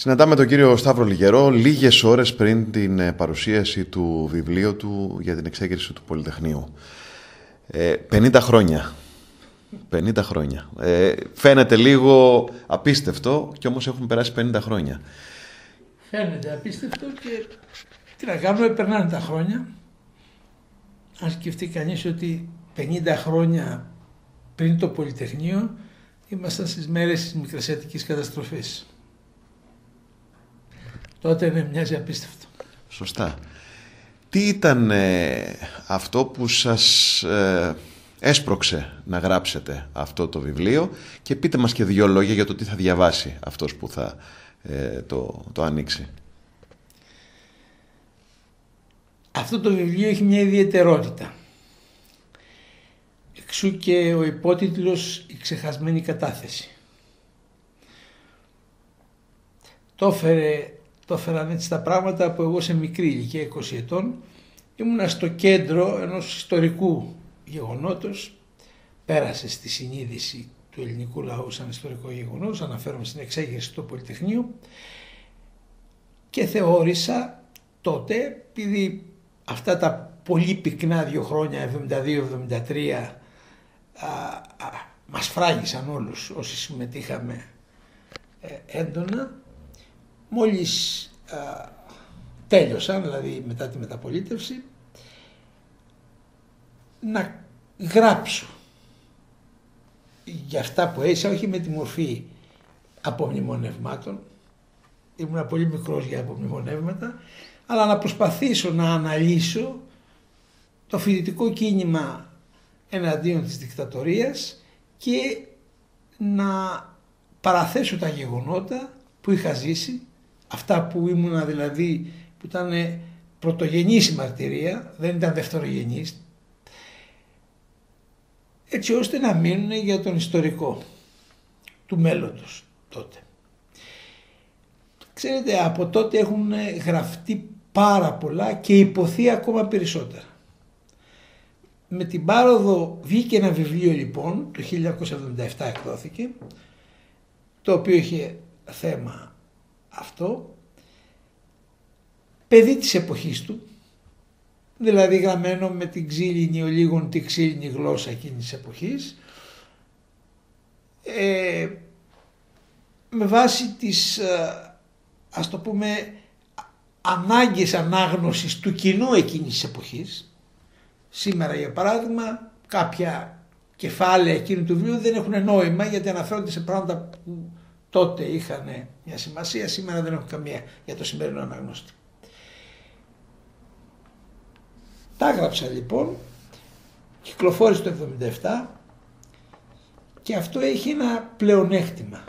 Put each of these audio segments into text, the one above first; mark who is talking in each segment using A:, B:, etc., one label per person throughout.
A: Συναντάμε τον κύριο Σταύρο Λιγερό λίγες ώρες πριν την ε, παρουσίαση του βιβλίου του για την εξέγερση του Πολυτεχνείου. Ε, 50 χρόνια. 50 χρόνια. Ε, φαίνεται λίγο απίστευτο και όμως έχουν περάσει 50 χρόνια.
B: Φαίνεται απίστευτο και τι να κάνουμε, περνάνε τα χρόνια. Αν σκεφτεί κανείς ότι 50 χρόνια πριν το Πολυτεχνείο ήμασταν στις μέρες της μικρασιατικής καταστροφής. Τότε με μοιάζει απίστευτο.
A: Σωστά. Τι ήταν ε, αυτό που σας ε, έσπρωξε να γράψετε αυτό το βιβλίο; Και πείτε μας και δύο λόγια για το τι θα διαβάσει αυτός που θα ε, το, το ανοίξει.
B: Αυτό το βιβλίο έχει μια ιδιαιτερότητα. Εξού και ο υπότιτλος «Η ξεχασμένη κατάθεση». Το έφερε το έφεραν έτσι τα πράγματα που εγώ σε μικρή ηλικία 20 ετών ήμουνα στο κέντρο ενός ιστορικού γεγονότος. Πέρασε στη συνείδηση του ελληνικού λαού σαν ιστορικό γεγονός αναφέρομαι στην εξέγερση του Πολυτεχνείου και θεώρησα τότε επειδή αυτά τα πολύ πυκνά δύο χρόνια 72-73 μας φράγισαν όλους όσοι συμμετείχαμε ε, έντονα μόλις α, τέλειωσαν, δηλαδή μετά τη μεταπολίτευση, να γράψω για αυτά που έζησα, όχι με τη μορφή απομνημονευμάτων, ήμουν πολύ μικρός για απομνημονεύματα, αλλά να προσπαθήσω να αναλύσω το φοιτητικό κίνημα εναντίον της δικτατορίας και να παραθέσω τα γεγονότα που είχα ζήσει αυτά που ήμουνα δηλαδή που ήταν πρωτογενής η μαρτυρία, δεν ήταν δευτερογενής, έτσι ώστε να μείνουν για τον ιστορικό του μέλλοντος τότε. Ξέρετε, από τότε έχουν γραφτεί πάρα πολλά και υποθεί ακόμα περισσότερα. Με την πάροδο βγήκε ένα βιβλίο λοιπόν, το 1977 εκδόθηκε, το οποίο είχε θέμα αυτό παιδί της εποχής του, δηλαδή γραμμένο με την ξύλινη, ο λίγον τη ξύλινη γλώσσα εκείνης της εποχής, ε, με βάση τις, ε, ας το πούμε, ανάγκες ανάγνωσης του κοινού εκείνης της εποχής. Σήμερα για παράδειγμα κάποια κεφάλαια εκείνου του βιβλίου δεν έχουν νόημα γιατί αναφέρονται σε πράγματα που τότε είχαν μια σημασία, σήμερα δεν έχουν καμία για το σημερινό αναγνώστη. Τα έγραψα λοιπόν, κυκλοφόρησε το 1977 και αυτό έχει ένα πλεονέκτημα.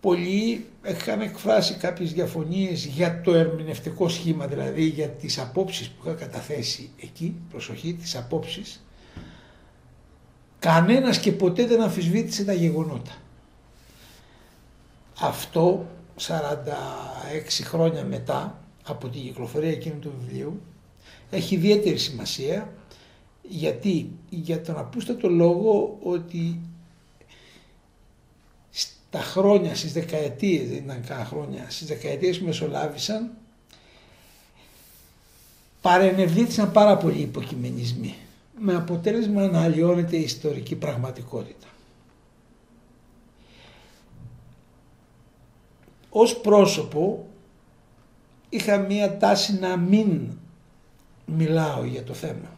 B: Πολλοί είχαν εκφράσει κάποιες διαφωνίες για το ερμηνευτικό σχήμα, δηλαδή για τις απόψεις που είχα καταθέσει εκεί, προσοχή, τις απόψεις. Κανένας και ποτέ δεν αμφισβήτησε τα γεγονότα. Αυτό 46 χρόνια μετά από την κυκλοφορία εκείνου του βιβλίου έχει ιδιαίτερη σημασία γιατί για τον απούστατο λόγο ότι στα χρόνια, στις δεκαετίες, δεν ήταν καν χρόνια, στις δεκαετίες που μεσολάβησαν παρενευδίθησαν πάρα πολλοί υποκειμενισμοί με αποτέλεσμα να αλλοιώνεται η ιστορική πραγματικότητα. Ως πρόσωπο είχα μία τάση να μην μιλάω για το θέμα.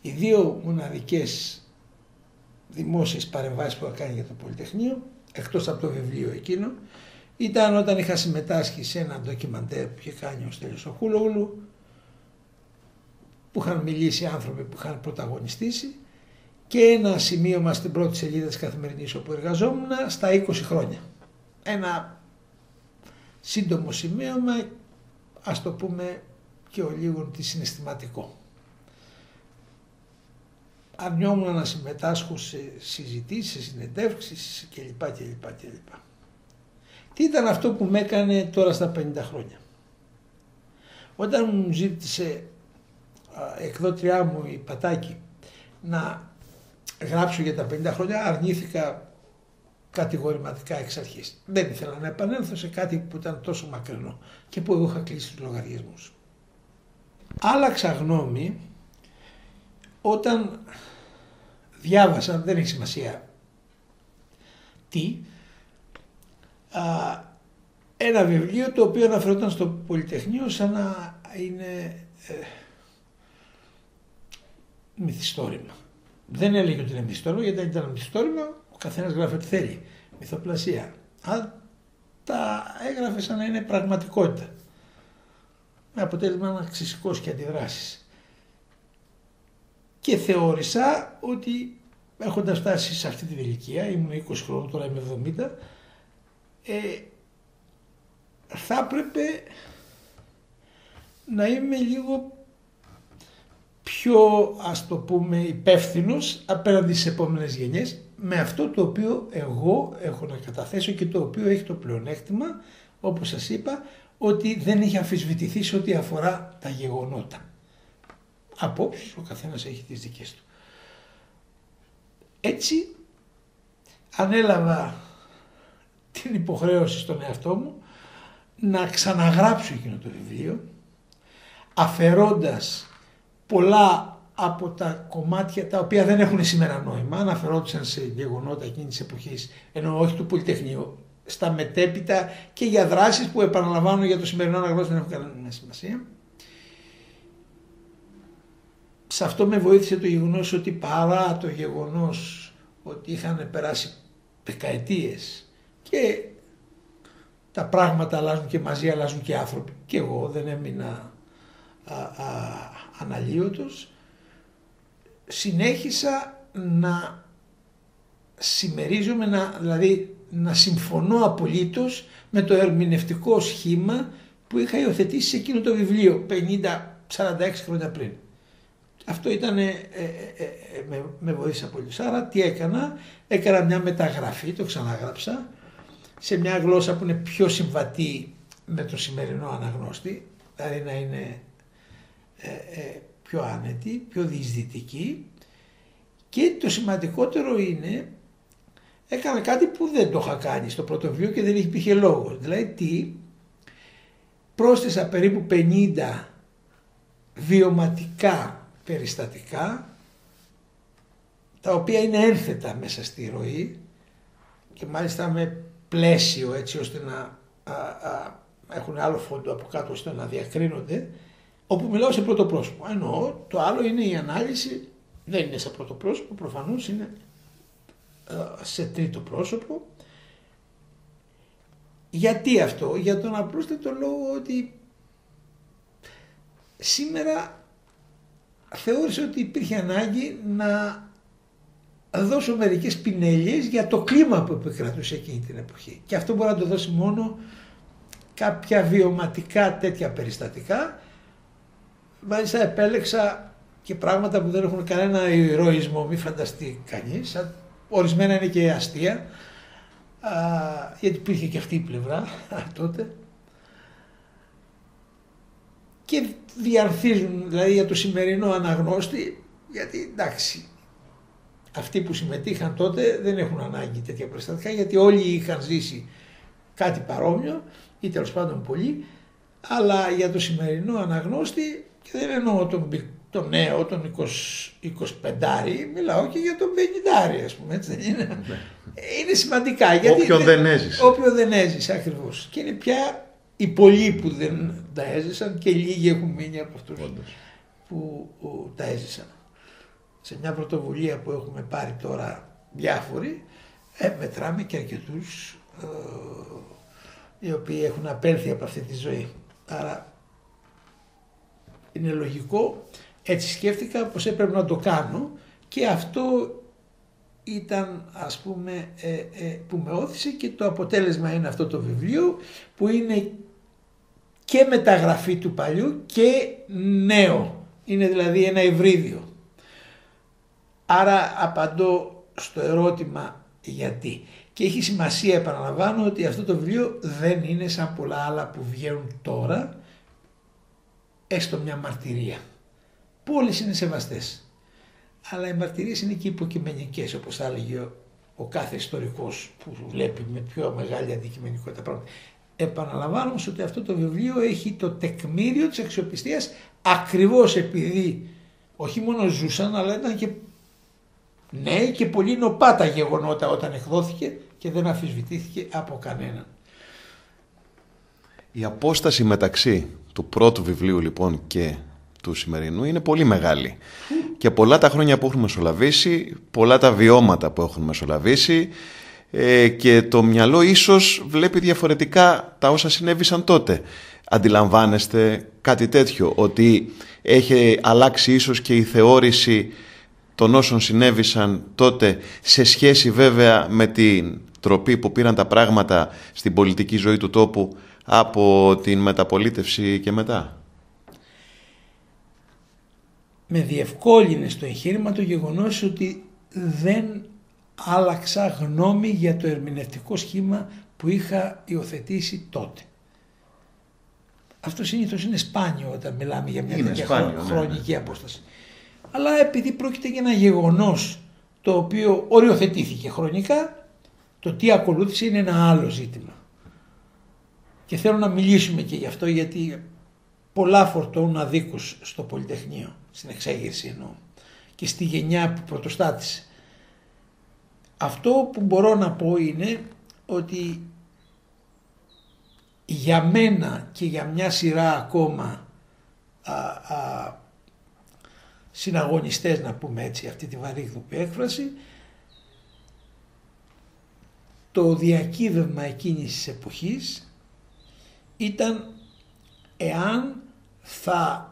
B: Οι δύο μοναδικές δημόσιες παρεμβάσεις που είχα κάνει για το Πολυτεχνείο, εκτός από το βιβλίο εκείνο, ήταν όταν είχα συμμετάσχει σε ένα ντοκιμαντέρ που είχε κάνει ο Στέλιος Οχούλογλου, που είχαν μιλήσει άνθρωποι που είχαν πρωταγωνιστήσει και ένα σημείωμα στην πρώτη σελίδα της καθημερινής όπου εργαζόμουν στα 20 χρόνια ένα σύντομο σημείωμα, ας το πούμε και ο λίγο τη συναισθηματικό. Αρνιόμουν να συμμετάσχω σε συζητήσεις, σε συνεντεύξεις κλπ. κλπ, κλπ. Τι ήταν αυτό που με έκανε τώρα στα 50 χρόνια; Όταν μου ζήτησε εκδότριά μου η Πατάκη να γράψω για τα 50 χρόνια αρνήθηκα κατηγορηματικά εξ αρχής. Δεν ήθελα να επανέλθω σε κάτι που ήταν τόσο μακρινό και που εγώ είχα κλείσει τους λογαριασμούς. Άλλαξα γνώμη όταν διάβασα, δεν έχει σημασία τι, ένα βιβλίο το οποίο αναφερόταν στο Πολυτεχνείο σαν να είναι ε, μυθιστόρημα. Δεν έλεγε ότι είναι μυθιστόρημα γιατί αν ήταν μυθιστόρημα ο καθένας γράφει ό,τι θέλει. Μυθοπλασία. Αλλά τα έγραφε σαν να είναι πραγματικότητα. Με αποτέλεσμα να ξεσηκώσει και αντιδράσεις. Και θεώρησα ότι έχοντας φτάσει σε αυτή την ηλικία, ήμουν 20 χρόνια, τώρα είμαι 70, ε, θα έπρεπε να είμαι λίγο πιο ας το πούμε υπεύθυνος απέναντι στις επόμενες γενιές με αυτό το οποίο εγώ έχω να καταθέσω και το οποίο έχει το πλεονέκτημα όπως σας είπα ότι δεν έχει αμφισβητηθεί σε ό,τι αφορά τα γεγονότα. Απόψεις ο καθένας έχει τις δικές του. Έτσι ανέλαβα την υποχρέωση στον εαυτό μου να ξαναγράψω εκείνο το βιβλίο αφαιρώντας πολλά από τα κομμάτια τα οποία δεν έχουν σήμερα νόημα, αναφερόντουσαν σε γεγονότα εκείνης της εποχής, ενώ όχι του Πολυτεχνείου, στα μετέπειτα και για δράσεις που επαναλαμβάνω για το σημερινό αναγνώστη δεν έχουν κανένα σημασία. Σε αυτό με βοήθησε το γεγονός ότι παρά το γεγονός ότι είχαν περάσει δεκαετίες και τα πράγματα αλλάζουν και μαζί αλλάζουν και άνθρωποι και εγώ δεν έμεινα α, α, αναλύωτος συνέχισα να συμμερίζομαι, να, δηλαδή να συμφωνώ απολύτως με το ερμηνευτικό σχήμα που είχα υιοθετήσει σε εκείνο το βιβλίο 50-46 χρόνια πριν. Αυτό ήταν, ε, ε, ε, με, με βοήθησε πολύ. Άρα τι έκανα, έκανα μια μεταγραφή, το ξαναγράψα, σε μια γλώσσα που είναι πιο συμβατή με το σημερινό αναγνώστη, δηλαδή να είναι πιο άνετη, πιο διεισδυτική και το σημαντικότερο είναι έκανα κάτι που δεν το είχα κάνει στο πρώτο βιβλίο και δεν υπήρχε λόγο. Δηλαδή τι, πρόσθεσα περίπου 50 βιωματικά περιστατικά τα οποία είναι ένθετα μέσα στη ροή και μάλιστα με πλαίσιο έτσι ώστε να έχουν άλλο φόντο από κάτω ώστε να διακρίνονται όπου μιλάω σε πρώτο πρόσωπο. Ενώ το άλλο είναι η ανάλυση, δεν είναι σε πρώτο πρόσωπο, προφανώς είναι ε, σε τρίτο πρόσωπο. Γιατί αυτό, για τον απλούστατο λόγο ότι σήμερα θεώρησα ότι υπήρχε ανάγκη να δώσω μερικές πινελιές για το κλίμα που επικρατούσε εκείνη την εποχή. Και αυτό μπορεί να το δώσει μόνο κάποια βιωματικά τέτοια περιστατικά μάλιστα επέλεξα και πράγματα που δεν έχουν κανένα ηρωισμό, μη φανταστεί κανείς. Ορισμένα είναι και αστεία, α, γιατί υπήρχε και αυτή η πλευρά τότε. Και διαρθίζουν δηλαδή για το σημερινό αναγνώστη, γιατί εντάξει, αυτοί που συμμετείχαν τότε δεν έχουν ανάγκη τέτοια προστατικά, γιατί όλοι είχαν ζήσει κάτι παρόμοιο ή τέλος πάντων πολύ, αλλά για το σημερινό αναγνώστη και δεν εννοώ τον, τον νέο, τον 20, 25 μιλάω και για τον 50 ας πούμε, έτσι δεν είναι. Ναι. είναι σημαντικά.
A: Γιατί όποιον δεν έζησε.
B: Όποιον δεν έζησε ακριβώς. Και είναι πια οι πολλοί που δεν τα έζησαν και λίγοι έχουν μείνει από αυτούς που, που τα έζησαν. Σε μια πρωτοβουλία που έχουμε πάρει τώρα διάφοροι, ε, μετράμε και αρκετούς ε, οι οποίοι έχουν απέλθει από αυτή τη ζωή. Άρα είναι λογικό, έτσι σκέφτηκα πως έπρεπε να το κάνω και αυτό ήταν ας πούμε ε, ε, που με όθησε και το αποτέλεσμα είναι αυτό το βιβλίο που είναι και μεταγραφή του παλιού και νέο. Είναι δηλαδή ένα ευρύδιο. Άρα απαντώ στο ερώτημα γιατί. Και έχει σημασία επαναλαμβάνω ότι αυτό το βιβλίο δεν είναι σαν πολλά άλλα που βγαίνουν τώρα έστω μια μαρτυρία. Που όλες είναι σεβαστές. Αλλά οι μαρτυρίες είναι και υποκειμενικές όπως θα έλεγε ο, ο κάθε ιστορικός που βλέπει με πιο μεγάλη αντικειμενικότητα πράγματα. Επαναλαμβάνω ότι αυτό το βιβλίο έχει το τεκμήριο της αξιοπιστίας ακριβώς επειδή όχι μόνο ζούσαν αλλά ήταν και νέοι και πολύ νοπά τα γεγονότα όταν εκδόθηκε και δεν αφισβητήθηκε από κανέναν.
A: Η απόσταση μεταξύ του πρώτου βιβλίου λοιπόν και του σημερινού είναι πολύ μεγάλη. Και πολλά τα χρόνια που έχουν μεσολαβήσει, πολλά τα βιώματα που έχουν μεσολαβήσει ε, και το μυαλό ίσως βλέπει διαφορετικά τα όσα συνέβησαν τότε. Αντιλαμβάνεστε κάτι τέτοιο, ότι έχει αλλάξει ίσως και η θεώρηση των όσων συνέβησαν τότε σε σχέση βέβαια με την τροπή που πήραν τα πράγματα στην πολιτική ζωή του τόπου από την μεταπολίτευση και μετά;
B: Με διευκόλυνε στο εγχείρημα το γεγονός ότι δεν άλλαξα γνώμη για το ερμηνευτικό σχήμα που είχα υιοθετήσει τότε. Αυτό συνήθως είναι σπάνιο όταν μιλάμε για μια τέτοια ναι, χρονική ναι. απόσταση. Αλλά επειδή πρόκειται για ένα γεγονός το οποίο οριοθετήθηκε χρονικά, το τι ακολούθησε είναι ένα άλλο ζήτημα. Και θέλω να μιλήσουμε και γι' αυτό γιατί πολλά φορτώνουν αδίκους στο Πολυτεχνείο, στην εξέγερση εννοώ, και στη γενιά που πρωτοστάτησε. Αυτό που μπορώ να πω είναι ότι για μένα και για μια σειρά ακόμα α, α, συναγωνιστές να πούμε έτσι αυτή τη βαρύγδουπη έκφραση το διακύβευμα εκείνης της εποχής ήταν εάν θα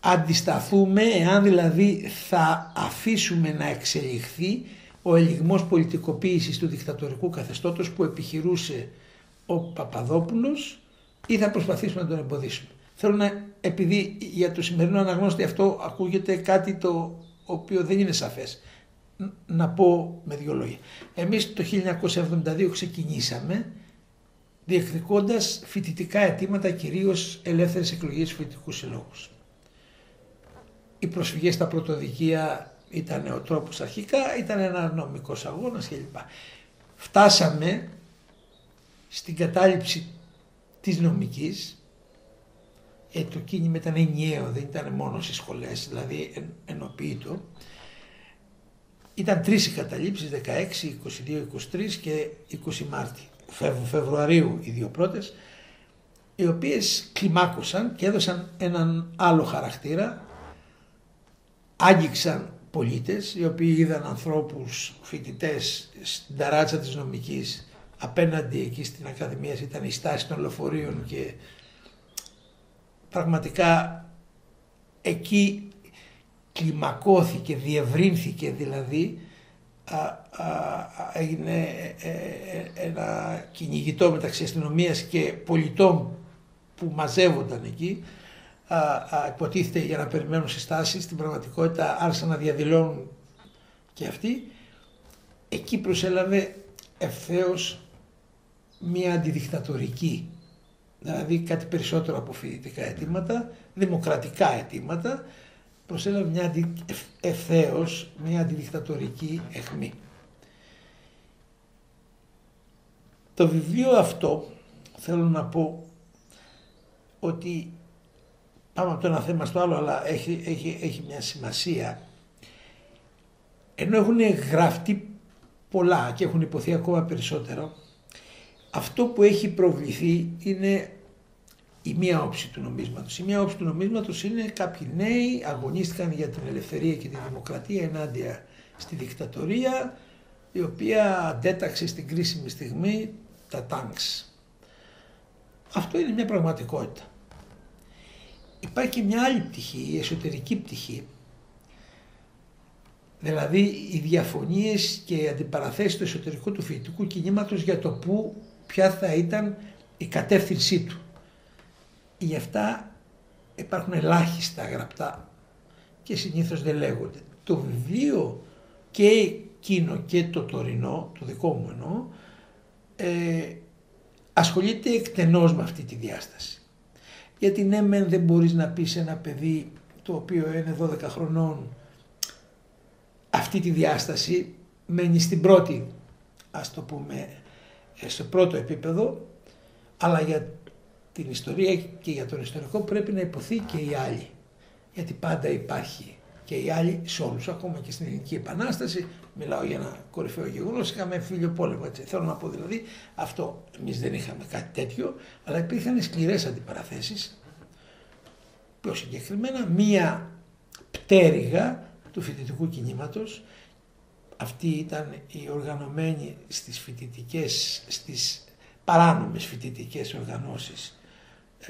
B: αντισταθούμε, εάν δηλαδή θα αφήσουμε να εξελιχθεί ο ελιγμός πολιτικοποίησης του δικτατορικού καθεστώτος που επιχειρούσε ο Παπαδόπουλος ή θα προσπαθήσουμε να τον εμποδίσουμε. Θέλω να, επειδή για το σημερινό αναγνώστη αυτό ακούγεται κάτι το οποίο δεν είναι σαφές, να πω με δύο λόγια. Εμείς το 1972 ξεκινήσαμε διεκδικώντας φοιτητικά αιτήματα, κυρίως ελεύθερες εκλογές φοιτητικούς συλλόγους. Οι προσφυγές στα πρωτοδικεία ήταν ο τρόπος αρχικά, ήταν ένα νομικός αγώνας κλπ. Φτάσαμε στην κατάληψη της νομικής, ε, το κίνημα ήταν ενιαίο, δεν ήταν μόνο στις σχολές, δηλαδή εν, ενοποιήτο. Ήταν τρεις οι καταλήψεις, 16, 22, 23 και 20 Μάρτη. Φεβρουαρίου οι δύο πρώτες, οι οποίες κλιμάκωσαν και έδωσαν έναν άλλο χαρακτήρα, άγγιξαν πολίτες οι οποίοι είδαν ανθρώπους φοιτητές στην ταράτσα της νομικής. Απέναντι εκεί στην Ακαδημία ήταν η στάση των λεωφορείων και πραγματικά εκεί κλιμακώθηκε, διευρύνθηκε δηλαδή έγινε ε, ε, ένα κυνηγητό μεταξύ αστυνομίας και πολιτών που μαζεύονταν εκεί υποτίθεται για να περιμένουν συστάσεις, στην πραγματικότητα άρχισαν να διαδηλώνουν και αυτοί. Εκεί προσέλαβε ευθέως μια αντιδικτατορική, δηλαδή κάτι περισσότερο από φοιτητικά αιτήματα, δημοκρατικά αιτήματα, προσέλαβε μια αντι, ευθέως μια αντιδικτατορική αιχμή. Το βιβλίο αυτό θέλω να πω ότι πάμε από το ένα θέμα στο άλλο αλλά έχει, έχει, έχει μια σημασία ενώ έχουν γραφτεί πολλά και έχουν υποθεί ακόμα περισσότερο αυτό που έχει προβληθεί είναι η μία όψη του νομίσματος. Η μία όψη του νομίσματος είναι κάποιοι νέοι αγωνίστηκαν για την ελευθερία και τη δημοκρατία ενάντια στη δικτατορία η οποία αντέταξε στην κρίσιμη στιγμή τα τάγκς. Αυτό είναι μια πραγματικότητα. Υπάρχει και μια άλλη πτυχή, η εσωτερική πτυχή, δηλαδή οι διαφωνίες και οι αντιπαραθέσεις του εσωτερικού του φοιτητικού κινήματος για το πού, ποια θα ήταν η κατεύθυνσή του. Γι' αυτά υπάρχουν ελάχιστα γραπτά και συνήθως δεν λέγονται. Το βιβλίο και εκείνο και το τωρινό, το δικό μου εννοώ, ε, ασχολείται εκτενώς με αυτή τη διάσταση. Γιατί ναι μεν δεν μπορείς να πεις σε ένα παιδί το οποίο είναι 12 χρονών αυτή τη διάσταση μένει στην πρώτη, ας το πούμε, ε, στο πρώτο επίπεδο, αλλά για την ιστορία και για τον ιστορικό πρέπει να υποθεί και η άλλη. Γιατί πάντα υπάρχει και οι άλλοι σε όλους, ακόμα και στην Ελληνική Επανάσταση. Μιλάω για ένα κορυφαίο γεγονός. Είχαμε φίλιο πόλεμο. Έτσι. Θέλω να πω δηλαδή αυτό. Εμείς δεν είχαμε κάτι τέτοιο, αλλά υπήρχαν σκληρές αντιπαραθέσεις. Πιο συγκεκριμένα, μία πτέρυγα του φοιτητικού κινήματος. Αυτή ήταν η οργανωμένη στις φοιτητικές, στις παράνομες φοιτητικές οργανώσεις ε,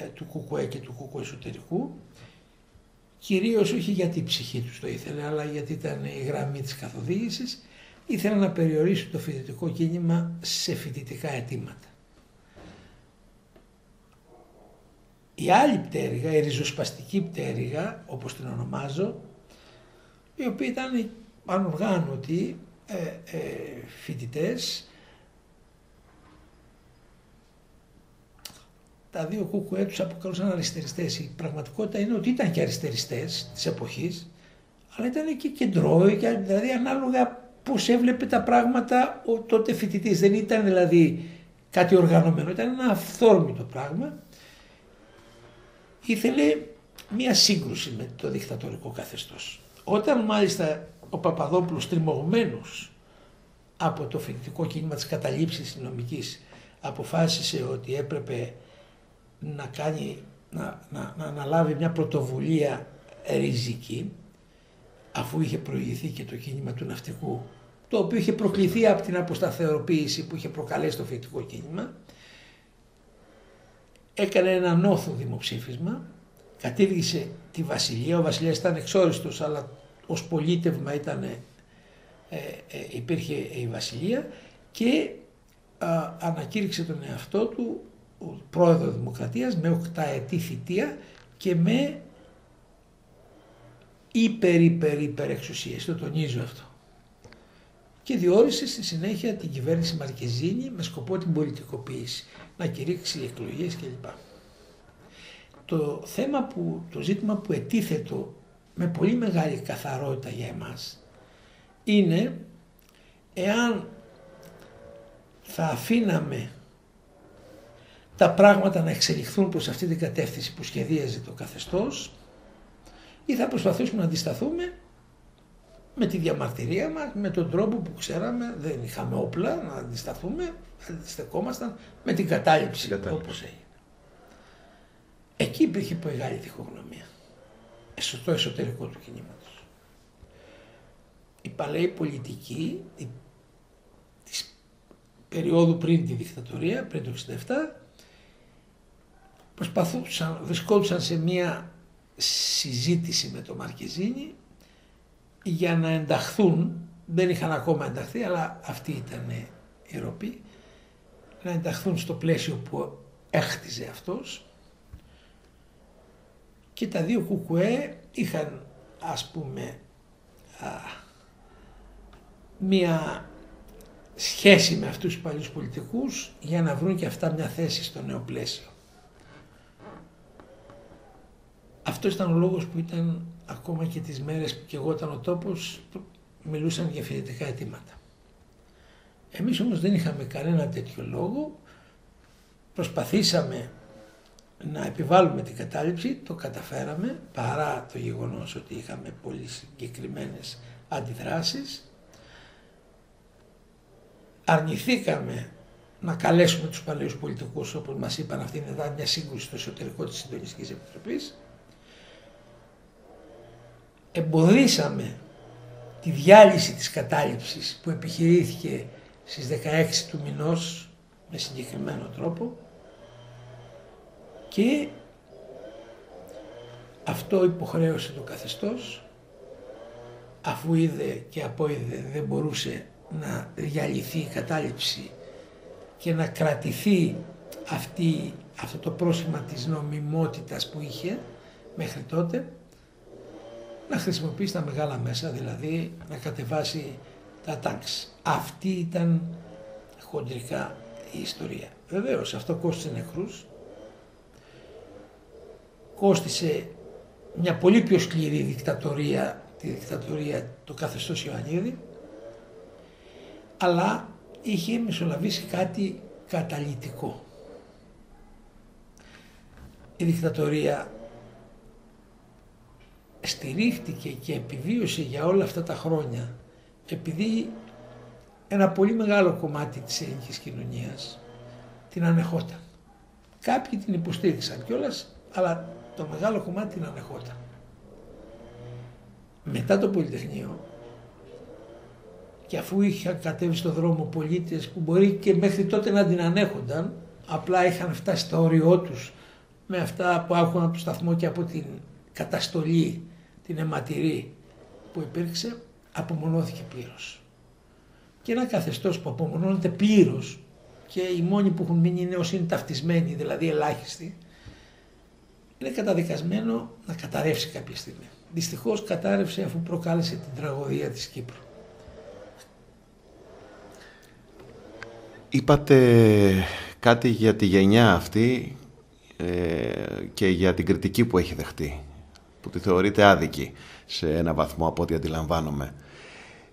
B: του ΚΚΕ και του ΚΚΕ εσωτερικού κυρίως όχι γιατί η ψυχή τους το ήθελε, αλλά γιατί ήταν η γραμμή της καθοδήγησης, ήθελε να περιορίσουν το φοιτητικό κίνημα σε φοιτητικά αιτήματα. Η άλλη πτέρυγα, η ριζοσπαστική πτέρυγα, όπως την ονομάζω, οι οποίοι ήταν ανοργάνωτοι ε, ε, φοιτητές, τα δύο κουκουέ του αποκαλούσαν αριστεριστές. Η πραγματικότητα είναι ότι ήταν και αριστεριστές της εποχής, αλλά ήταν και κεντρώοι, δηλαδή ανάλογα πώς έβλεπε τα πράγματα ο τότε φοιτητής. Δεν ήταν δηλαδή κάτι οργανωμένο, ήταν ένα αυθόρμητο πράγμα. Ήθελε μία σύγκρουση με το δικτατορικό καθεστώς. Όταν μάλιστα ο Παπαδόπουλος τριμωγμένος από το φοιτητικό κίνημα της καταλήψης νομικής αποφάσισε ότι έπρεπε να κάνει, να, να, να αναλάβει μια πρωτοβουλία ριζική αφού είχε προηγηθεί και το κίνημα του ναυτικού το οποίο είχε προκληθεί από την αποσταθεροποίηση που είχε προκαλέσει το φοιτητικό κίνημα έκανε ένα νόθο δημοψήφισμα κατήργησε τη βασιλεία, ο βασιλιάς ήταν εξόριστος αλλά ως πολίτευμα ήταν, ε, ε, υπήρχε η βασιλεία και α, ανακήρυξε τον εαυτό του πρόεδρο Δημοκρατίας με οκταετή θητεία και με υπερ υπερ υπερ εξουσίες, το τονίζω αυτό. Και διόρισε στη συνέχεια την κυβέρνηση Μαρκεζίνη με σκοπό την πολιτικοποίηση, να κηρύξει εκλογές κλπ. Το θέμα που, το ζήτημα που ετίθετο με πολύ μεγάλη καθαρότητα για εμάς είναι εάν θα αφήναμε τα πράγματα να εξελιχθούν προς αυτή την κατεύθυνση που σχεδίαζε το καθεστώς ή θα προσπαθήσουμε να αντισταθούμε με τη διαμαρτυρία μας, με τον τρόπο που ξέραμε, δεν είχαμε όπλα να αντισταθούμε, αντιστεκόμασταν με την κατάληψη, κατάληψη. όπως έγινε. Εκεί υπήρχε μεγάλη διχογνωμία, στο εσωτερικό του κινήματος. Η παλαιή πολιτική της περίοδου πριν τη δικτατορία, πριν το 1967, προσπαθούσαν, βρισκόντουσαν σε μία συζήτηση με τον Μαρκεζίνη για να ενταχθούν, δεν είχαν ακόμα ενταχθεί, αλλά αυτή ήταν η ροπή, να ενταχθούν στο πλαίσιο που έχτιζε αυτός. Και τα δύο κουκουέ είχαν ας πούμε α, μία σχέση με αυτούς τους παλιούς πολιτικούς για να βρουν και αυτά μια θέση στο νέο πλαίσιο. Αυτό ήταν ο λόγος που ήταν ακόμα και τις μέρες που και εγώ ήταν ο τόπος μιλούσαν για φοιτητικά αιτήματα. Εμείς όμως δεν είχαμε κανένα τέτοιο λόγο, προσπαθήσαμε να επιβάλλουμε την κατάληψη, το καταφέραμε παρά το γεγονός ότι είχαμε πολύ συγκεκριμένες αντιδράσεις. Αρνηθήκαμε να καλέσουμε τους παλαιούς πολιτικούς όπως μας είπαν αυτή είναι μια σύγκρουση στο εσωτερικό της Συντονιστικής Επιτροπής εμποδίσαμε τη διάλυση της κατάληψης που επιχειρήθηκε στις 16 του μηνός με συγκεκριμένο τρόπο και αυτό υποχρέωσε το καθεστώς αφού είδε και απόειδε δεν μπορούσε να διαλυθεί η κατάληψη και να κρατηθεί αυτή, αυτό το πρόσημα της νομιμότητας που είχε μέχρι τότε να χρησιμοποιήσει τα μεγάλα μέσα, δηλαδή να κατεβάσει τα τάξη. Αυτή ήταν χοντρικά η ιστορία. Βεβαίως αυτό κόστησε νεκρούς, κόστησε μια πολύ πιο σκληρή δικτατορία, τη δικτατορία του καθεστώς Ιωαννίδη αλλά είχε μεσολαβήσει κάτι καταλυτικό. Η δικτατορία στηρίχτηκε και επιβίωσε για όλα αυτά τα χρόνια επειδή ένα πολύ μεγάλο κομμάτι της ελληνικής κοινωνίας την ανεχόταν. Κάποιοι την υποστήριξαν κιόλας, αλλά το μεγάλο κομμάτι την ανεχόταν. Μετά το Πολυτεχνείο και αφού είχαν κατέβει στο δρόμο πολίτες που μπορεί και μέχρι τότε να την ανέχονταν, απλά είχαν φτάσει στο όριό τους με αυτά που άκουγαν από το σταθμό και από την καταστολή, την αιματηρή που υπήρξε, απομονώθηκε πλήρως. Και ένα καθεστώς που απομονώνεται πλήρως και οι μόνοι που έχουν μείνει είναι όσοι είναι ταυτισμένοι, δηλαδή ελάχιστοι, είναι καταδικασμένο να καταρρεύσει κάποια στιγμή. Δυστυχώς κατάρρευσε αφού προκάλεσε την τραγωδία της Κύπρου.
A: Είπατε κάτι για τη γενιά αυτή ε, και για την κριτική που έχει δεχτεί, που τη θεωρείται άδικη σε ένα βαθμό από ό,τι αντιλαμβάνομαι.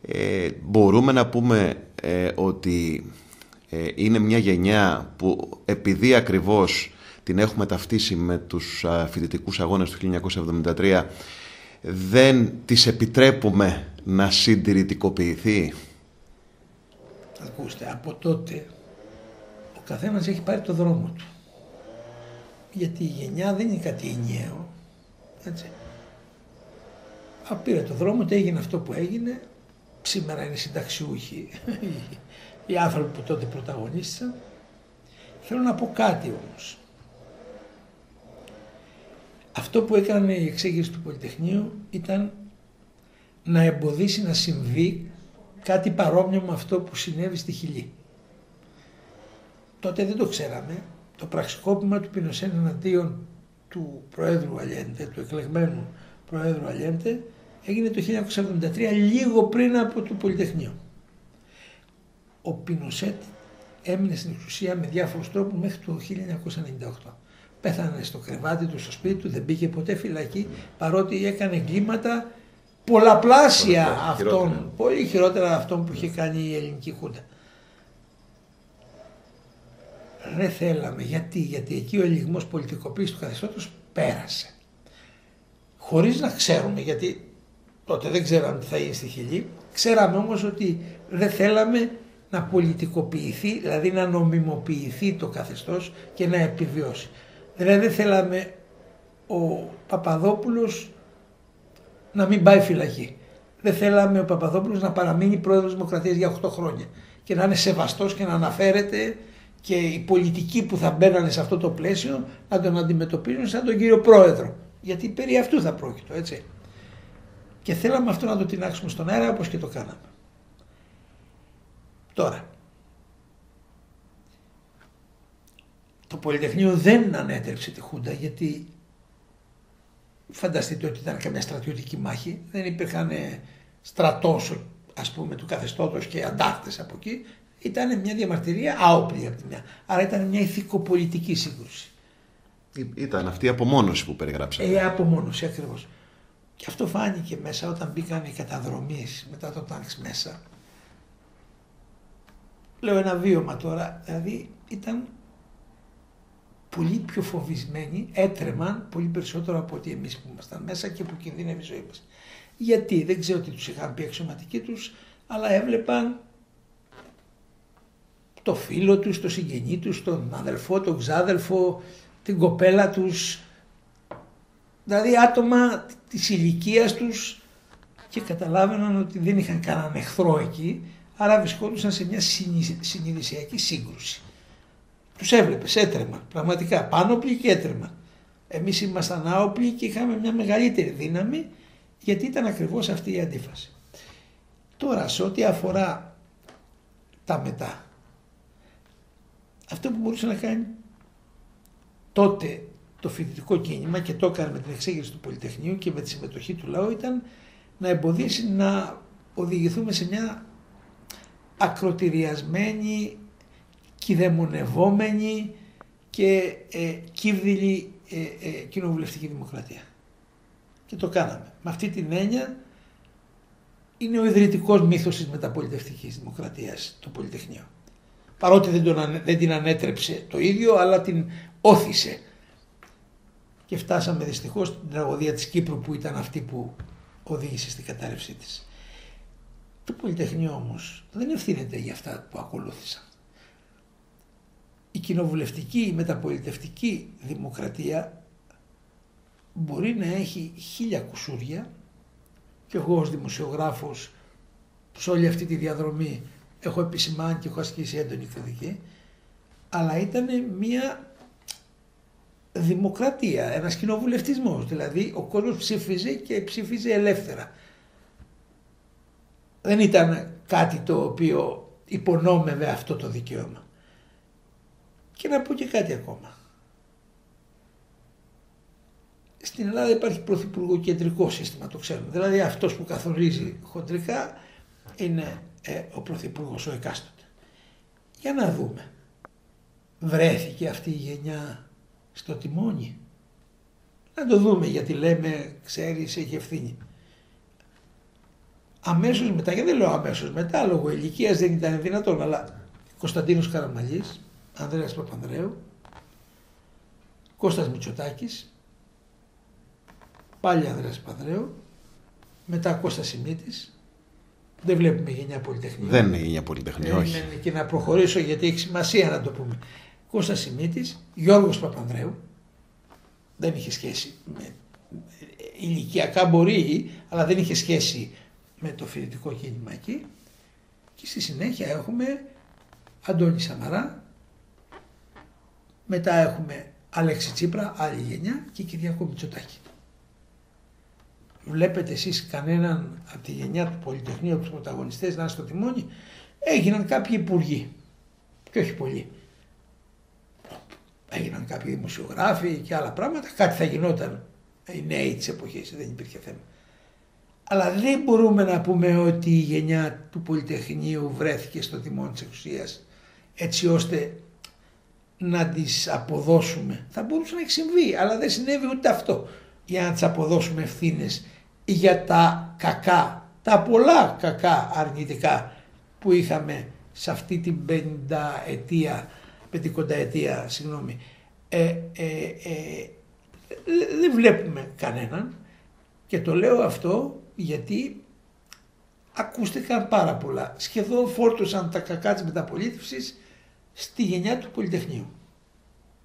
A: Ε, μπορούμε να πούμε ε, ότι ε, είναι μια γενιά που επειδή ακριβώς την έχουμε ταυτίσει με τους φοιτητικούς αγώνες του 1973 δεν τις επιτρέπουμε να συντηρητικοποιηθεί;
B: Ακούστε, από τότε ο καθένας έχει πάρει το δρόμο του. Γιατί η γενιά δεν είναι κάτι ενιαίο. Έτσι. Πήρε το δρόμο του, έγινε αυτό που έγινε. Σήμερα είναι συνταξιούχοι οι άνθρωποι που τότε πρωταγωνίστησαν. Θέλω να πω κάτι όμως. Αυτό που έκανε η εξέγερση του Πολυτεχνείου ήταν να εμποδίσει να συμβεί κάτι παρόμοιο με αυτό που συνέβη στη Χιλή. Τότε δεν το ξέραμε. Το πραξικόπημα του Πινοσέν εναντίον του Προέδρου Αλιέντε, του εκλεγμένου Προέδρου Αλιέντε, έγινε το 1973, λίγο πριν από το Πολυτεχνείο ο Πινοσέτ έμεινε στην εξουσία με διάφορους τρόπους μέχρι το 1998. Πέθανε στο κρεβάτι του, στο σπίτι του, δεν πήγε ποτέ φυλακή, παρότι έκανε εγκλήματα πολλαπλάσια αυτών, πολύ χειρότερα αυτών που είχε κάνει η ελληνική χούντα. Δεν θέλαμε. Γιατί, γιατί εκεί ο ελιγμός πολιτικοποίησης του καθεστώτος πέρασε. Χωρίς να ξέρουμε, γιατί τότε δεν ξέραμε τι θα γίνει στη Χιλή, ξέραμε όμως ότι δεν θέλαμε να πολιτικοποιηθεί, δηλαδή να νομιμοποιηθεί το καθεστώς και να επιβιώσει. Δηλαδή δεν θέλαμε ο Παπαδόπουλος να μην πάει φυλακή. Δεν θέλαμε ο Παπαδόπουλος να παραμείνει πρόεδρος Δημοκρατίας για 8 χρόνια και να είναι σεβαστός και να αναφέρεται και οι πολιτικοί που θα μπαίνανε σε αυτό το πλαίσιο να τον αντιμετωπίζουν σαν τον κύριο πρόεδρο. Γιατί περί αυτού θα πρόκειτο, έτσι. Και θέλαμε αυτό να το τεινάξουμε στον αέρα όπως και το κάναμε. Τώρα, το Πολυτεχνείο δεν ανέτρεψε τη Χούντα γιατί φανταστείτε ότι ήταν καμιά στρατιωτική μάχη, δεν υπήρχαν στρατός ας πούμε του καθεστώτος και αντάχτες από εκεί, ήταν μια διαμαρτυρία άοπλη από τη μια. Άρα ήταν μια ηθικοπολιτική σύγκρουση.
A: Ήταν αυτή η απομόνωση που περιγράψατε.
B: Η απομόνωση ακριβώς. Και αυτό φάνηκε μέσα όταν μπήκαν οι καταδρομείς μετά το τάγκς μέσα λέω ένα βίωμα τώρα, δηλαδή ήταν πολύ πιο φοβισμένοι, έτρεμαν πολύ περισσότερο από ότι εμείς που ήμασταν μέσα και που κινδύνευε η ζωή μας. Γιατί, δεν ξέρω τι τους είχαν πει αξιωματικοί τους, αλλά έβλεπαν το φίλο τους, το συγγενή τους, τον αδελφό, τον ξάδελφο, την κοπέλα τους, δηλαδή άτομα της ηλικίας τους και καταλάβαιναν ότι δεν είχαν κανέναν εχθρό εκεί άρα βρισκόντουσαν σε μια συνειδησιακή σύγκρουση. Τους έβλεπες, έτρεμαν, πραγματικά, πάνωπλοι και έτρεμαν. Εμείς ήμασταν άοπλοι και είχαμε μια μεγαλύτερη δύναμη γιατί ήταν ακριβώς αυτή η αντίφαση. Τώρα, σε ό,τι αφορά τα μετά, αυτό που μπορούσε να κάνει τότε το φοιτητικό κίνημα και το έκανε με την εξέγερση του Πολυτεχνείου και με τη συμμετοχή του λαού ήταν να εμποδίσει να οδηγηθούμε σε μια ακροτηριασμένη, κυδαιμονευόμενη και ε, κύβδηλη ε, ε, κοινοβουλευτική δημοκρατία. Και το κάναμε. Με αυτή την έννοια είναι ο ιδρυτικός μύθος της μεταπολιτευτικής δημοκρατίας, το Πολυτεχνείο. Παρότι δεν, τον, δεν την ανέτρεψε το ίδιο, αλλά την όθησε. Και φτάσαμε δυστυχώς στην τραγωδία της Κύπρου που ήταν αυτή που οδήγησε στην κατάρρευσή της. Το Πολυτεχνείο όμως δεν ευθύνεται για αυτά που ακολούθησαν. Η κοινοβουλευτική, η μεταπολιτευτική δημοκρατία μπορεί να έχει χίλια κουσούρια και εγώ ως δημοσιογράφος σε όλη αυτή τη διαδρομή έχω επισημάνει και έχω ασκήσει έντονη κριτική αλλά ήταν μια δημοκρατία, ένας κοινοβουλευτισμός δηλαδή ο κόσμος ψήφιζε και ψήφιζε ελεύθερα δεν ήταν κάτι το οποίο υπονόμευε αυτό το δικαίωμα και να πω και κάτι ακόμα στην Ελλάδα υπάρχει πρωθυπουργοκεντρικό σύστημα, το ξέρουμε. Δηλαδή αυτός που καθορίζει χοντρικά είναι ε, ο πρωθυπουργός ο εκάστοτε. Για να δούμε. Βρέθηκε αυτή η γενιά στο τιμόνι. Να το δούμε γιατί λέμε, ξέρεις, έχει ευθύνη. Αμέσως μετά, γιατί δεν λέω αμέσως μετά, λόγω ηλικίας δεν ήταν δυνατόν, αλλά Κωνσταντίνος Καραμαλής, Ανδρέας Παπανδρέου, Κώστας Μητσοτάκης, πάλι Ανδρέας Παδρέου, μετά Κώστας Σιμίτης, δεν βλέπουμε γενιά Πολυτεχνείο.
A: Δεν είναι γενιά Πολυτεχνείο, όχι.
B: Είναι, και να προχωρήσω γιατί έχει σημασία να το πούμε. Κώστα Σιμίτης, Γιώργος Παπανδρέου, δεν είχε σχέση με, ηλικιακά μπορεί, αλλά δεν είχε σχέση με το φοιτητικό κίνημα εκεί. Και στη συνέχεια έχουμε Αντώνη Σαμαρά, μετά έχουμε Αλέξη Τσίπρα, άλλη γενιά και Κυριακό Μητσοτάκη βλέπετε εσείς κανέναν από τη γενιά του Πολυτεχνείου, από τους πρωταγωνιστές να είναι στο τιμόνι, έγιναν κάποιοι υπουργοί και όχι πολλοί. Έγιναν κάποιοι δημοσιογράφοι και άλλα πράγματα, κάτι θα γινόταν οι νέοι της εποχής, δεν υπήρχε θέμα. Αλλά δεν μπορούμε να πούμε ότι η γενιά του Πολυτεχνείου βρέθηκε στο τιμόνι της εξουσίας έτσι ώστε να τις αποδώσουμε. Θα μπορούσε να έχει συμβεί, αλλά δεν συνέβη ούτε αυτό για να τις αποδώσουμε ευθύνες για τα κακά, τα πολλά κακά αρνητικά που είχαμε σε αυτή την πενταετία, πεντηκονταετία, συγγνώμη, ε, ε, ε, δεν βλέπουμε κανέναν και το λέω αυτό γιατί ακούστηκαν πάρα πολλά. Σχεδόν φόρτωσαν τα κακά της μεταπολίτευσης στη γενιά του Πολυτεχνείου,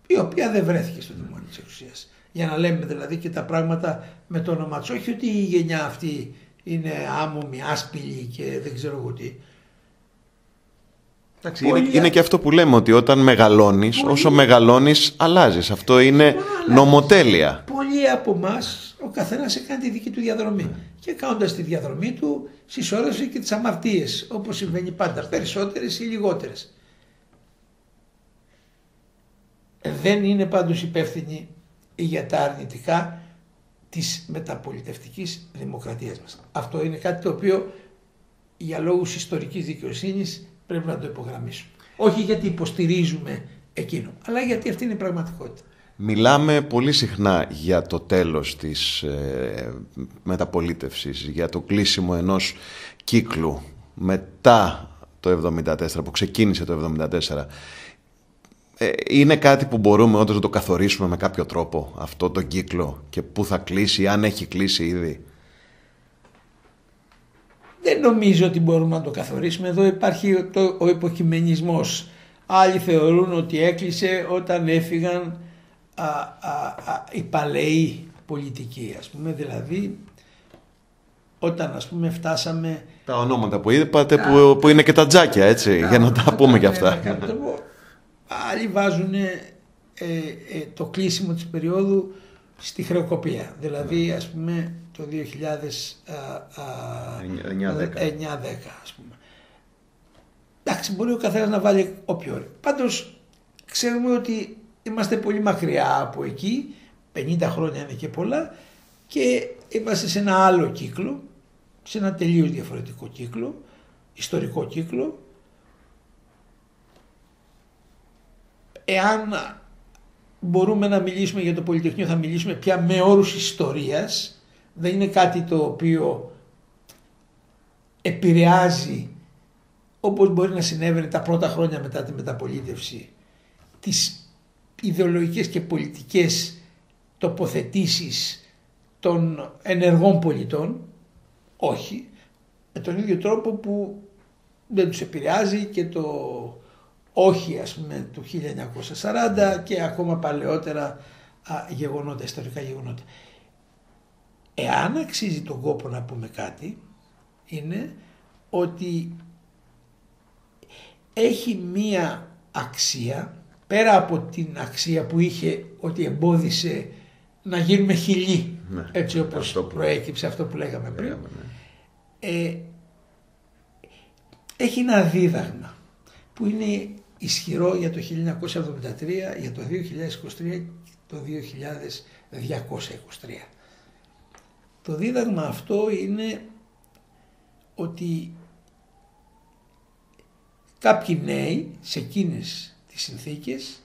B: η οποία δεν βρέθηκε στο δημόνιο της εξουσίας για να λέμε δηλαδή και τα πράγματα με το όνομα του. Όχι ότι η γενιά αυτή είναι άμομη, άσπηλη και δεν ξέρω εγώ τι.
A: Εντάξει, είναι, είναι, και αυτό που λέμε ότι όταν μεγαλώνεις, όσο μεγαλώνεις αλλάζεις. Αυτό είναι νομοτέλεια.
B: Πολλοί από εμάς, ο καθένας έκανε τη δική του διαδρομή. Ναι. Και κάνοντας τη διαδρομή του, συσσόρευσε και τις αμαρτίες, όπως συμβαίνει πάντα, περισσότερες ή λιγότερες. Δεν είναι πάντως υπεύθυνοι για τα αρνητικά της μεταπολιτευτικής δημοκρατίας μας. Αυτό είναι κάτι το οποίο για λόγους ιστορικής δικαιοσύνης πρέπει να το υπογραμμίσουμε. Όχι γιατί υποστηρίζουμε εκείνο, αλλά γιατί αυτή είναι η πραγματικότητα.
A: Μιλάμε πολύ συχνά για το τέλος της ε, μεταπολίτευσης, για το κλείσιμο ενός κύκλου μετά το 1974, που ξεκίνησε το 1974 ε, είναι κάτι που μπορούμε όντως να το καθορίσουμε με κάποιο τρόπο αυτό το κύκλο και πού θα κλείσει, αν έχει κλείσει ήδη;
B: Δεν νομίζω ότι μπορούμε να το καθορίσουμε. Εδώ υπάρχει το, ο υποκειμενισμός. Άλλοι θεωρούν ότι έκλεισε όταν έφυγαν α, α, οι παλαιοί πολιτικοί. Ας πούμε δηλαδή όταν ας πούμε φτάσαμε...
A: Τα ονόματα που είπατε που, που είναι και τα τζάκια έτσι για να τα πούμε και αυτά.
B: Άλλοι βάζουν ε, ε, το κλείσιμο της περίοδου στη χρεοκοπία. Δηλαδή ας πούμε το 2009-10 ας πούμε. Εντάξει μπορεί ο καθένας να βάλει όποιο όριο. Πάντως ξέρουμε ότι είμαστε πολύ μακριά από εκεί, 50 χρόνια είναι και πολλά και είμαστε σε ένα άλλο κύκλο, σε ένα τελείως διαφορετικό κύκλο, ιστορικό κύκλο εάν μπορούμε να μιλήσουμε για το Πολυτεχνείο θα μιλήσουμε πια με όρους ιστορίας, δεν είναι κάτι το οποίο επηρεάζει όπως μπορεί να συνέβαινε τα πρώτα χρόνια μετά τη μεταπολίτευση τις ιδεολογικές και πολιτικές τοποθετήσεις των ενεργών πολιτών, όχι, με τον ίδιο τρόπο που δεν τους επηρεάζει και το όχι ας πούμε του 1940 και ακόμα παλαιότερα α, γεγονότα, ιστορικά γεγονότα. Εάν αξίζει τον κόπο να πούμε κάτι είναι ότι έχει μία αξία πέρα από την αξία που είχε ότι εμπόδισε να γίνουμε χιλιοί ναι, έτσι όπως αυτό προέκυψε αυτό που λέγαμε πριν ναι. ε, έχει ένα δίδαγμα που είναι ισχυρό για το 1973, για το 2023 και το 2223. Το δίδαγμα αυτό είναι ότι κάποιοι νέοι σε εκείνες τις συνθήκες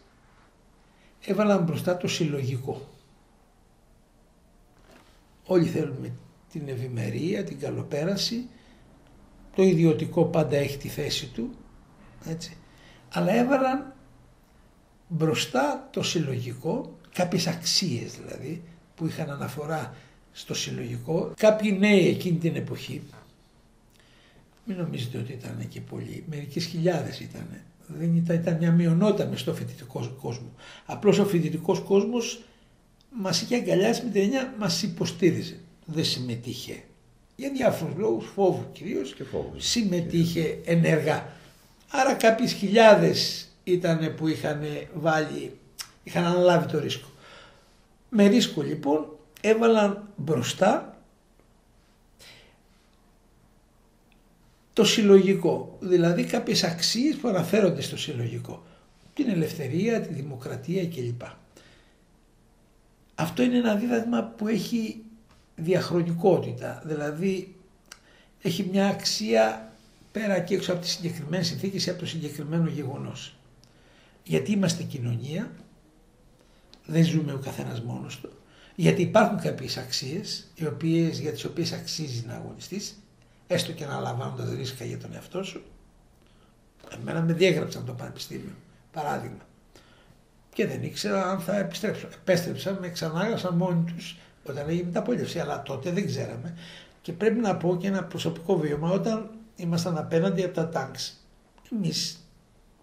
B: έβαλαν μπροστά το συλλογικό. Όλοι θέλουμε την ευημερία, την καλοπέραση, το ιδιωτικό πάντα έχει τη θέση του, έτσι. Αλλά έβαλαν μπροστά το συλλογικό, κάποιες αξίες δηλαδή, που είχαν αναφορά στο συλλογικό. Κάποιοι νέοι εκείνη την εποχή, μην νομίζετε ότι ήταν και πολλοί, μερικές χιλιάδες ήταν. Δεν ήταν, ήταν μια μειονότητα μες στο φοιτητικό κόσμο. Απλώς ο φοιτητικός κόσμος μας είχε αγκαλιάσει με την έννοια, μας υποστήριζε. Δεν συμμετείχε. Για διάφορους λόγους, φόβου κυρίως, και φόβου, συμμετείχε ενεργά. Άρα κάποιες χιλιάδες ήταν που είχαν βάλει, είχαν αναλάβει το ρίσκο. Με ρίσκο λοιπόν έβαλαν μπροστά το συλλογικό, δηλαδή κάποιες αξίες που αναφέρονται στο συλλογικό. Την ελευθερία, τη δημοκρατία κλπ. Αυτό είναι ένα δίδαγμα που έχει διαχρονικότητα, δηλαδή έχει μια αξία πέρα και έξω από τις συγκεκριμένες συνθήκες ή από το συγκεκριμένο γεγονός. Γιατί είμαστε κοινωνία, δεν ζούμε ο καθένας μόνος του, γιατί υπάρχουν κάποιες αξίες οι οποίες, για τις οποίες αξίζει να αγωνιστείς, έστω και να λαμβάνοντας ρίσκα για τον εαυτό σου. Εμένα με διέγραψαν το πανεπιστήμιο, παράδειγμα. Και δεν ήξερα αν θα επιστρέψω. Επέστρεψα, με ξανάγραψαν μόνοι τους όταν έγινε μεταπόλευση, αλλά τότε δεν ξέραμε. Και πρέπει να πω και ένα προσωπικό βίωμα όταν ήμασταν απέναντι από τα τάγκς. Εμείς,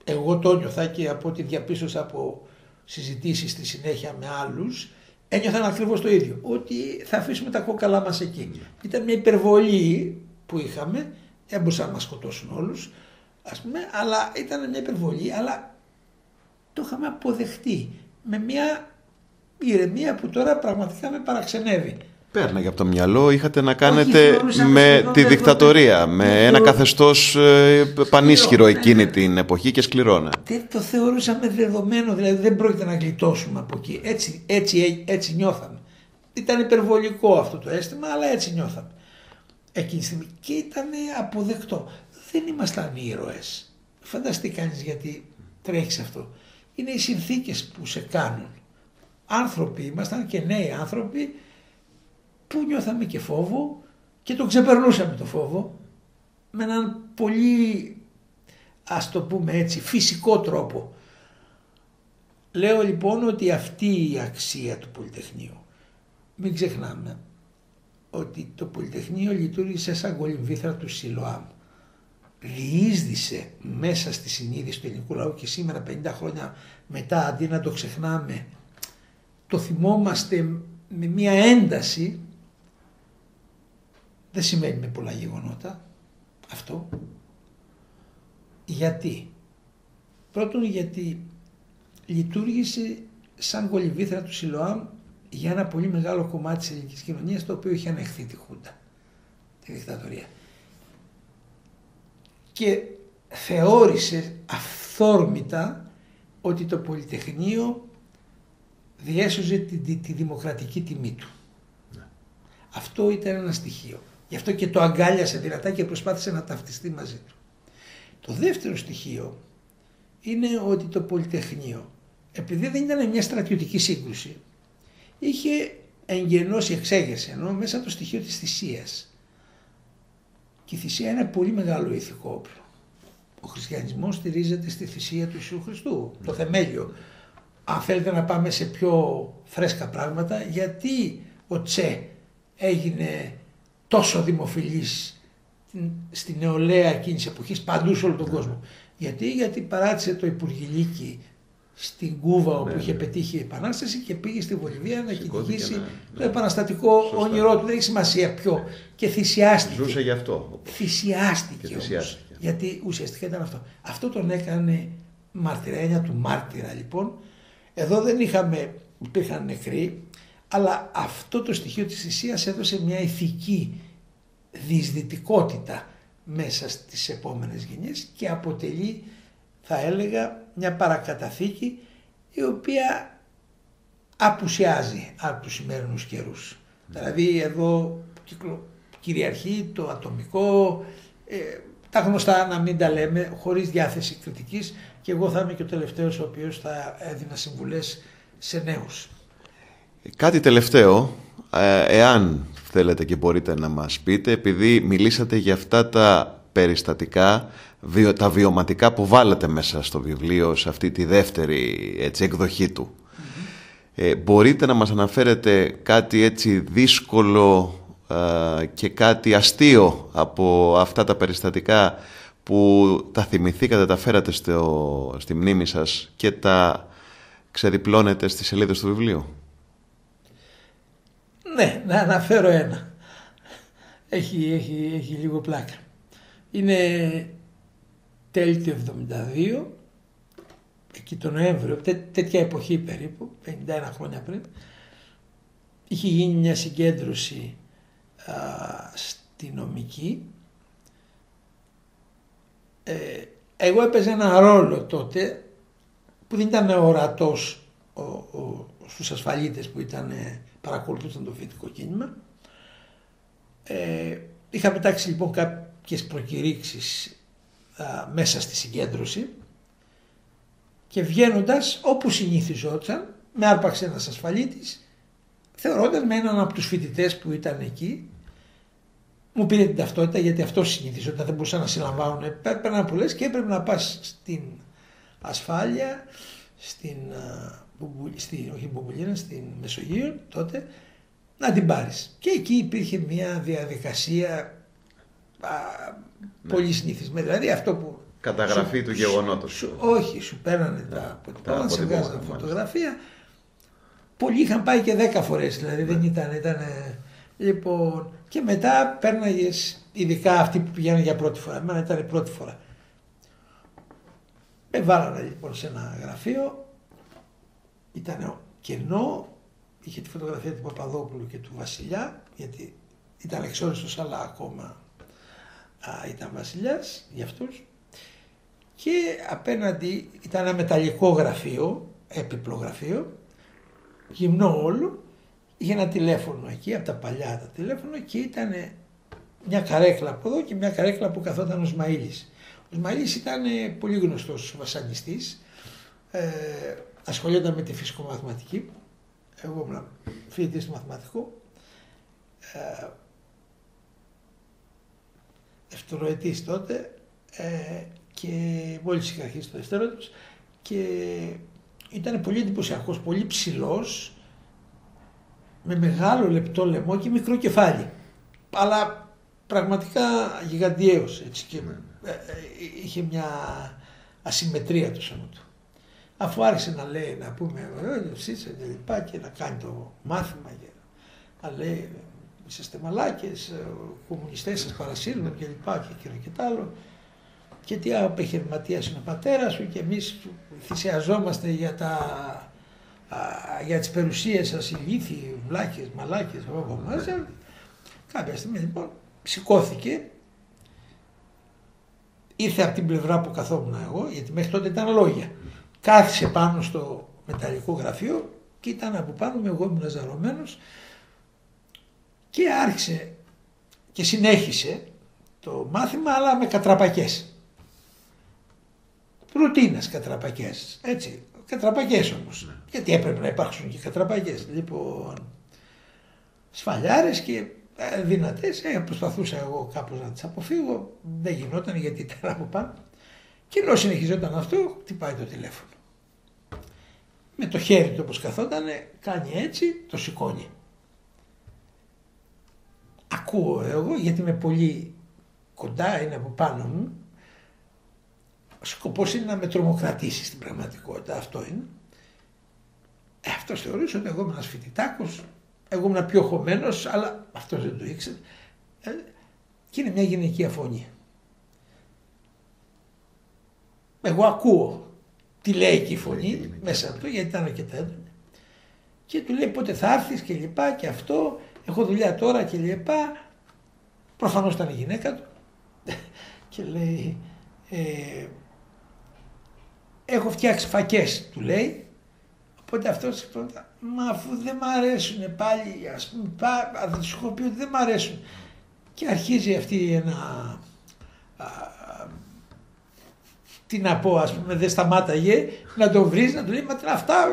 B: εγώ το νιώθα και από ό,τι διαπίστωσα από συζητήσεις στη συνέχεια με άλλους, ένιωθαν ακριβώς το ίδιο. Ότι θα αφήσουμε τα κόκαλά μας εκεί. Ήταν μια υπερβολή που είχαμε, δεν μπορούσαν να μας σκοτώσουν όλους, ας πούμε, αλλά ήταν μια υπερβολή, αλλά το είχαμε αποδεχτεί με μια ηρεμία που τώρα πραγματικά με παραξενεύει.
A: Πέρναγε από το μυαλό, είχατε να κάνετε με τη δικτατορία, με ένα καθεστώς ε, πανίσχυρο εκείνη την εποχή και σκληρό.
B: Δεν το θεωρούσαμε δεδομένο, δηλαδή δεν πρόκειται να γλιτώσουμε από εκεί. Έτσι, έτσι, έτσι νιώθαμε. Ήταν υπερβολικό αυτό το αίσθημα, αλλά έτσι νιώθαμε. Εκείνη τη στιγμή και ήταν αποδεκτό. Δεν ήμασταν ήρωες. Φανταστεί κανείς γιατί τρέχεις αυτό. Είναι οι συνθήκες που σε κάνουν. Άνθρωποι ήμασταν και νέοι άνθρωποι που νιώθαμε και φόβο και το ξεπερνούσαμε το φόβο με έναν πολύ ας το πούμε έτσι φυσικό τρόπο. Λέω λοιπόν ότι αυτή η αξία του Πολυτεχνείου μην ξεχνάμε ότι το Πολυτεχνείο λειτουργήσε σαν κολυμβήθρα του Σιλοάμ. Διείσδησε μέσα στη συνείδηση του ελληνικού λαού και σήμερα 50 χρόνια μετά αντί να το ξεχνάμε το θυμόμαστε με μια ένταση δεν σημαίνει με πολλά γεγονότα αυτό. Γιατί. Πρώτον γιατί λειτουργήσε σαν κολυβήθρα του Σιλοάμ για ένα πολύ μεγάλο κομμάτι της ελληνικής κοινωνίας το οποίο είχε ανεχθεί τη Χούντα, τη δικτατορία. Και θεώρησε αυθόρμητα ότι το Πολυτεχνείο διέσωζε τη, τη, δημοκρατική τιμή του. Ναι. Αυτό ήταν ένα στοιχείο. Γι' αυτό και το αγκάλιασε δυνατά και προσπάθησε να ταυτιστεί μαζί του. Το δεύτερο στοιχείο είναι ότι το Πολυτεχνείο, επειδή δεν ήταν μια στρατιωτική σύγκρουση, είχε εγγενώσει, εξέγερσε ενώ μέσα το στοιχείο της θυσίας. Και η θυσία είναι πολύ μεγάλο ηθικό όπλο. Ο χριστιανισμός στηρίζεται στη θυσία του Ιησού Χριστού, το θεμέλιο. Αν θέλετε να πάμε σε πιο φρέσκα πράγματα, γιατί ο Τσε έγινε τόσο δημοφιλής στην νεολαία εκείνης εποχής παντού σε όλο τον κόσμο. Γιατί, γιατί παράτησε το Υπουργηλίκι στην Κούβα όπου ναι, είχε ναι. πετύχει η Επανάσταση και πήγε στη Βολιβία να κυνηγήσει ναι, το επαναστατικό Σωστά. όνειρό του. Δεν έχει σημασία ποιο. Και θυσιάστηκε.
A: Ζούσε γι' αυτό.
B: Θυσιάστηκε, θυσιάστηκε. Όμως, γιατί ουσιαστικά ήταν αυτό. Αυτό τον έκανε μαρτυρένια του μάρτυρα λοιπόν. Εδώ δεν είχαμε, υπήρχαν νεκροί, αλλά αυτό το στοιχείο της θυσίας έδωσε μια ηθική δυσδυτικότητα μέσα στις επόμενες γενιές και αποτελεί θα έλεγα μια παρακαταθήκη η οποία απουσιάζει από τους σημερινούς καιρούς. Δηλαδή εδώ κυριαρχεί το ατομικό, ε, τα γνωστά να μην τα λέμε χωρίς διάθεση κριτικής και εγώ θα είμαι και ο τελευταίος ο οποίος θα έδινα συμβουλές σε νέους.
A: Κάτι τελευταίο, ε, εάν θέλετε και μπορείτε να μας πείτε, επειδή μιλήσατε για αυτά τα περιστατικά, τα βιωματικά που βάλετε μέσα στο βιβλίο, σε αυτή τη δεύτερη έτσι, εκδοχή του. Ε, μπορείτε να μας αναφέρετε κάτι έτσι δύσκολο και κάτι αστείο από αυτά τα περιστατικά που τα θυμηθήκατε, τα φέρατε στο, στη μνήμη σας και τα ξεδιπλώνετε στις σελίδες του βιβλίου;
B: Ναι, να αναφέρω ένα. Έχει, έχει, έχει λίγο πλάκα. Είναι τέλη του 72, εκεί τον Νοέμβριο, τέ, τέτοια εποχή περίπου, 51 χρόνια πριν, είχε γίνει μια συγκέντρωση α, στη νομική. Ε, εγώ έπαιζα ένα ρόλο τότε που δεν ήταν ορατός ο, ο, στους ασφαλίτες που ήταν, παρακολουθούσαν το φοιτικό κίνημα. Ε, είχα πετάξει λοιπόν κάποιες προκηρύξεις μέσα στη συγκέντρωση και βγαίνοντας όπου συνήθιζόταν με άρπαξε ένας ασφαλίτης θεωρώντας με έναν από τους φοιτητές που ήταν εκεί μου πήρε την ταυτότητα γιατί αυτό συνήθιζόταν δεν μπορούσαν να συλλαμβάνουν έπαιρναν πολλές και έπρεπε να πας στην ασφάλεια στην, στην όχι Μπουμπουλίνα, στην Μεσογείο τότε να την πάρεις. Και εκεί υπήρχε μια διαδικασία ναι. πολύ συνηθισμένη. Δηλαδή αυτό που.
A: Καταγραφή σου, του γεγονότος.
B: Όχι, σου παίρνανε ναι. τα αποτυπώματα, σε βγάζανε φωτογραφία. Πολλοί είχαν πάει και δέκα φορές, δηλαδή δεν ναι. ήταν. ήταν λοιπόν, και μετά πέρναγες, ειδικά αυτοί που πηγαίνουν για πρώτη φορά. Εμένα ήταν η πρώτη φορά. Με βάλανε λοιπόν σε ένα γραφείο. Ήταν κενό. Είχε τη φωτογραφία του Παπαδόπουλου και του Βασιλιά, γιατί ήταν εξόριστος αλλά ακόμα ήταν βασιλιάς για αυτούς και απέναντι ήταν ένα μεταλλικό γραφείο, έπιπλο γραφείο, γυμνό όλο, είχε ένα τηλέφωνο εκεί, από τα παλιά τα τηλέφωνα και ήταν μια καρέκλα από εδώ και μια καρέκλα που καθόταν ο Σμαήλης. Ο Σμαήλης ήταν πολύ γνωστός βασανιστής, ε, ασχολιόταν με τη φυσικομαθηματική, εγώ ήμουν φοιτητής του μαθηματικού, ε, δευτεροετής τότε ε, και μόλις είχα αρχίσει το δεύτερο και ήταν πολύ εντυπωσιακός, πολύ ψηλός, με μεγάλο λεπτό λαιμό και μικρό κεφάλι. Αλλά πραγματικά γιγαντιαίος έτσι και ναι. ε, ε, είχε μια ασυμμετρία το σώμα του. Αφού άρχισε να λέει, να πούμε, εσείς και λοιπά και να κάνει το μάθημα και να λέει είσαστε μαλάκες, ε, κομμουνιστές σας παρασύρουν και λοιπά και και, και τ' άλλο. Και τι απεχειρηματίας είναι ο πατέρας σου και εμείς θυσιαζόμαστε για, τα, α, για τις περιουσίες σας, ηλίθιοι, βλάκες, μαλάκες, εγώ μαζί. Κάποια στιγμή λοιπόν σηκώθηκε, ήρθε από την πλευρά που καθόμουν εγώ, γιατί μέχρι τότε ήταν λόγια. Κάθισε πάνω στο μεταλλικό γραφείο και ήταν από πάνω με εγώ ήμουν ζαρωμένος και άρχισε και συνέχισε το μάθημα αλλά με κατραπακές. Ρουτίνες κατραπακές, έτσι, κατραπακές όμως, ναι. γιατί έπρεπε να υπάρξουν και κατραπακές. Λοιπόν, σφαλιάρες και ε, δυνατές, ε, προσπαθούσα εγώ κάπως να τις αποφύγω, δεν γινόταν γιατί ήταν από πάνω. Και ενώ συνεχιζόταν αυτό, χτυπάει το τηλέφωνο. Με το χέρι του όπως καθόταν, κάνει έτσι, το σηκώνει. Ακούω εγώ γιατί είμαι πολύ κοντά, είναι από πάνω μου. Ο σκοπός είναι να με τρομοκρατήσει στην πραγματικότητα, αυτό είναι. Ε, αυτός θεωρούσε ότι εγώ ήμουν ένας φοιτητάκος, εγώ ήμουν πιο χωμένος, αλλά αυτός δεν το ήξερε. Ε, και είναι μια γυναικεία φωνή. Εγώ ακούω τι λέει και η φωνή μέσα από το, γιατί ήταν αρκετά έντονη. Και του λέει πότε θα έρθεις και λοιπά και αυτό, έχω δουλειά τώρα και λοιπά. Προφανώς ήταν η γυναίκα του. και λέει, ε, έχω φτιάξει φακές, του λέει, Οπότε αυτός μα αφού δεν μ' αρέσουν πάλι, ας πούμε, θα σου έχω πει ότι δεν μ' αρέσουν. Και αρχίζει αυτή ένα. Α, τι να πω, ας πούμε, δεν σταμάταγε να τον βρει, να του λέει Μα τι αυτά.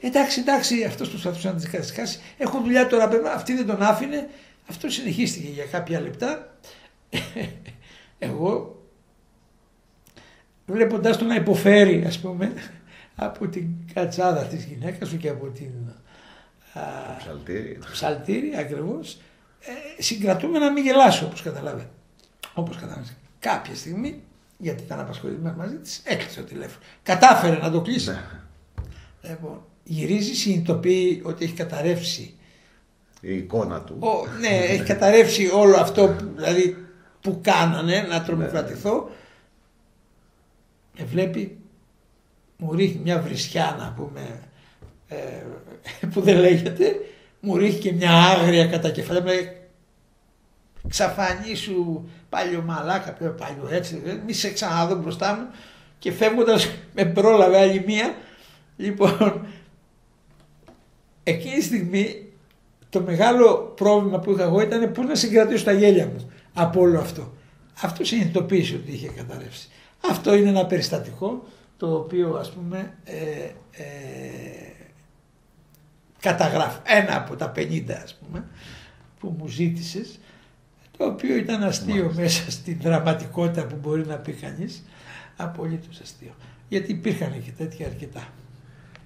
B: Εντάξει, εντάξει, αυτός προσπαθούσε να τη καθισκάσει. Έχω δουλειά τώρα, πρέπει, αυτή δεν τον άφηνε. Αυτό συνεχίστηκε για κάποια λεπτά. Εγώ βλέποντά τον να υποφέρει, ας πούμε, από την κατσάδα της γυναίκας σου και από την
A: ψαλτήρι,
B: ψαλτήρι ακριβώς, ε, συγκρατούμε να μην γελάσω όπως καταλάβετε. Όπως καταλάβετε. Κάποια στιγμή, γιατί ήταν απασχολημένη μαζί της, έκλεισε το τηλέφωνο. Κατάφερε να το κλείσει. Ναι. Λοιπόν, γυρίζει, συνειδητοποιεί ότι έχει καταρρεύσει
A: η εικόνα του.
B: Ο, ναι, έχει καταρρεύσει όλο αυτό που, δηλαδή, που κάνανε να τρομοκρατηθώ. Ε, βλέπει μου ρίχνει μια βρισιά να πούμε ε, που δεν λέγεται, μου ρίχνει και μια άγρια κατά κεφάλι, με ξαφανίσου παλιό μαλάκα, παλιό έτσι, μη σε ξαναδώ μπροστά μου και φεύγοντας με πρόλαβε άλλη μία. Λοιπόν, εκείνη τη στιγμή το μεγάλο πρόβλημα που είχα εγώ ήταν πώς να συγκρατήσω τα γέλια μου από όλο αυτό. Αυτό συνειδητοποίησε ότι είχε καταρρεύσει. Αυτό είναι ένα περιστατικό το οποίο ας πούμε ε, ε, καταγράφω. Ένα από τα 50 ας πούμε που μου ζήτησες το οποίο ήταν αστείο μέσα στην δραματικότητα που μπορεί να πει κανείς απολύτως αστείο. Γιατί υπήρχαν και τέτοια αρκετά.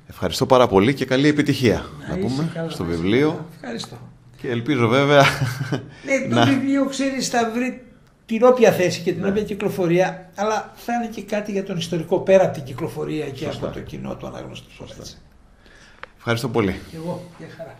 A: Ευχαριστώ πάρα πολύ και καλή επιτυχία να, πούμε στο βιβλίο.
B: Ευχαριστώ.
A: Και ελπίζω βέβαια.
B: Ναι, το βιβλίο ξέρεις θα βρει την όποια θέση και την ναι. όποια κυκλοφορία, αλλά θα είναι και κάτι για τον ιστορικό πέρα από την κυκλοφορία και από το κοινό του αναγνωστού.
A: Ευχαριστώ πολύ.
B: Και εγώ, για χαρά.